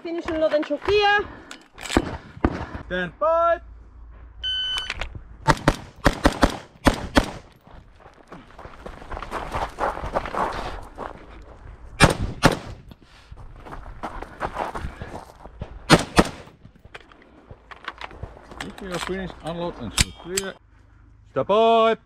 Finish unload and show clear. Stand by. If you are finished, unload and show clear. Stop by.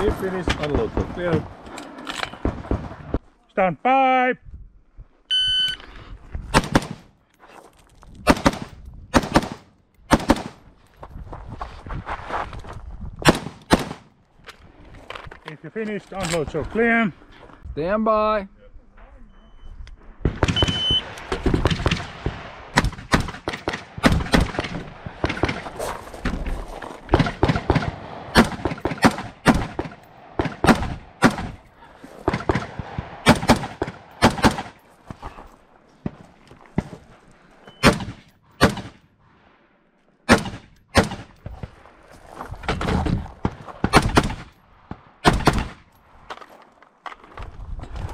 If finished, unload so clear. Stand by. If you finished, unload so clear. Stand by.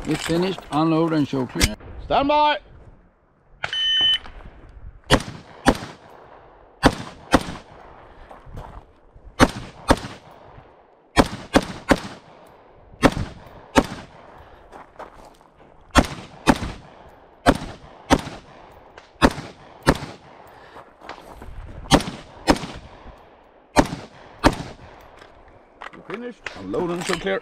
If finished, unload and show clear. Stand by. Finished. Unload and so clear.